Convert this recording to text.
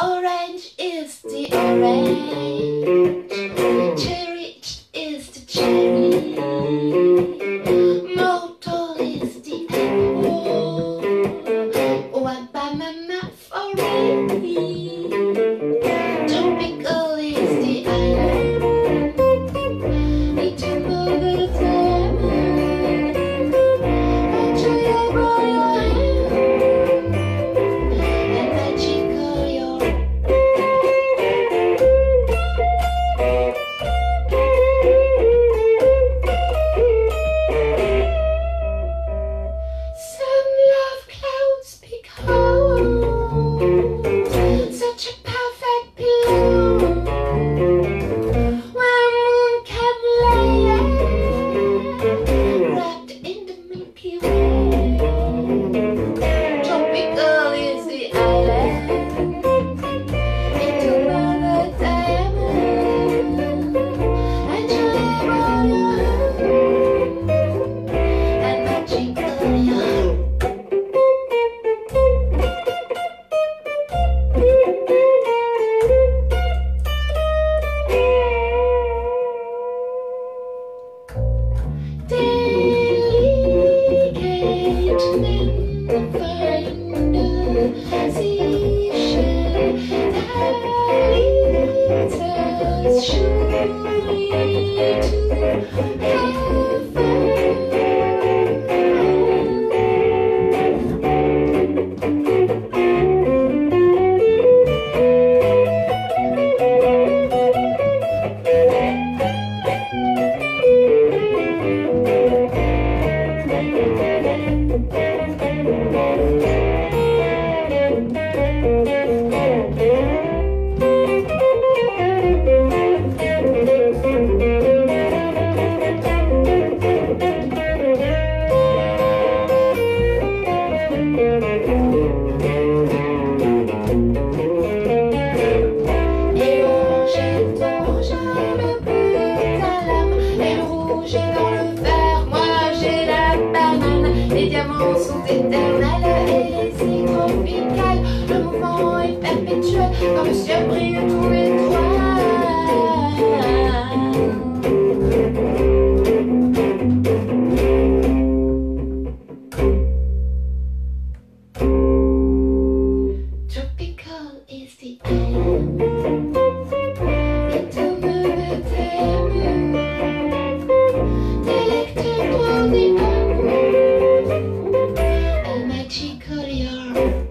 Orange is the orange. Cherry is the cherry. Mortal is the mouth already? Tropical Moi j'ai la banane. Les diamants sont éternels et si tropicales, le mouvement est perpétuel, dans le ciel brillent tous les Tropical is the island. Thank you.